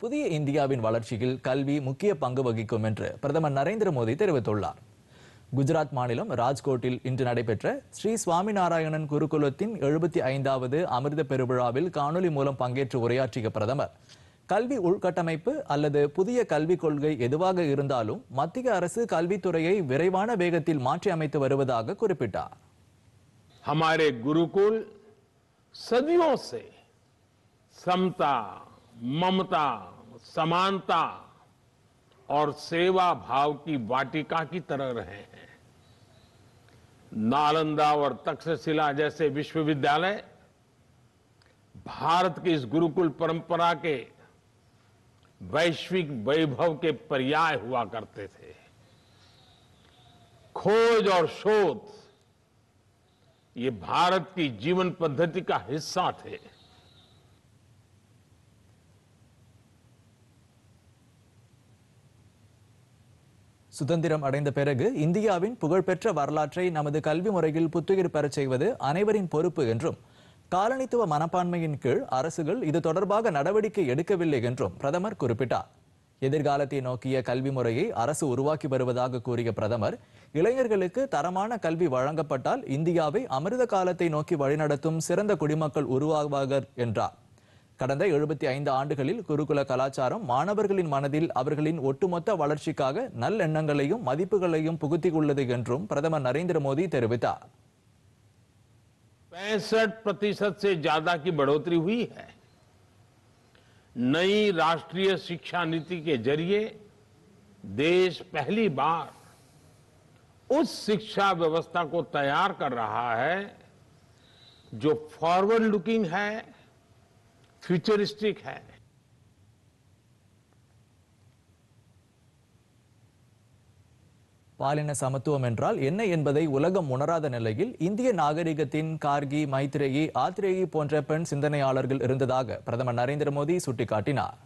புதிய இந்தியாவின் வளர்ச்சியில் கல்வி முக்கிய பங்கு வகிக்கும் என்று பிரதமர் நரேந்திர மோடி தெரிவித்துள்ளார் குஜராத் மாநிலம் ராஜ்கோட்டில் இன்று நடைபெற்ற ஸ்ரீ சுவாமிநாராயணன் குருகுலத்தின் எழுபத்தி ஐந்தாவது அமிர்த பெருவிழாவில் காணொலி மூலம் பங்கேற்று உரையாற்றிய பிரதமர் கல்வி உள்கட்டமைப்பு அல்லது புதிய கல்விக் கொள்கை எதுவாக இருந்தாலும் மத்திய அரசு கல்வித்துறையை விரைவான வேகத்தில் மாற்றி அமைத்து வருவதாக குறிப்பிட்டார் हमारे गुरुकुल सदियों से समता ममता समानता और सेवा भाव की वाटिका की तरह रहे हैं। नालंदा और तक्षशिला जैसे विश्वविद्यालय भारत की इस गुरुकुल परंपरा के वैश्विक वैभव के पर्याय हुआ करते थे। खोज और शोध ये भारत की जीवन पद्धति का हिस्सा थे। சுதந்திரம் அடைந்த பிறகு இந்தியாவின் புகழ்பெற்ற வரலாற்றை நமது கல்வி முறையில் புத்துயிர் பெறச் செய்வது அனைவரின் பொறுப்பு என்றும் காலனித்துவ மனப்பான்மையின் கீழ் அரசுகள் இது தொடர்பாக நடவடிக்கை எடுக்கவில்லை என்றும் பிரதமர் குறிப்பிட்டார். எதிர்காலத்தை நோக்கிய கல்வி முறையை அரசு உருவாக்கி வருவதாக கூறிய பிரதமர் இளைஞர்களுக்கு தரமான கல்வி வழங்கப்பட்டால் இந்தியாவை அமிர்த காலத்தை நோக்கி வழிநடத்தும் சிறந்த குடிமக்கள் உருவாவாகர் என்றார். கடந்த எழுபத்தி ஐந்து ஆண்டுகளில் குருகுல கலாச்சாரம் மாணவர்களின் மனதில் அவர்களின் ஒட்டுமொத்த வளர்ச்சிக்காக நல்லெண்ணங்களையும் மதிப்புகளையும் புகுத்தியுள்ளது என்றும் பிரதமர் நரேந்திர மோடி தெரிவித்தார் पैंसठ प्रतिशत से ज्यादा की बढ़ोतरी हुई है नई राष्ट्रीय शिक्षा नीति के जरिए देश पहली बार उस शिक्षा व्यवस्था को तैयार कर रहा है जो फॉरवर्ड लुकिंग है फ्यूचरिस्टिक है பாலின சமத்துவம் என்றால் என்ன என்பதை உலகம் உணராத நிலையில் இந்திய நாகரிகத்தின் கார்கி மைத்ரேயி ஆத்ரேயி போன்ற பெண் சிந்தனையாளர்கள் இருந்ததாக பிரதமர் நரேந்திர மோடி சுட்டிக்காட்டினார்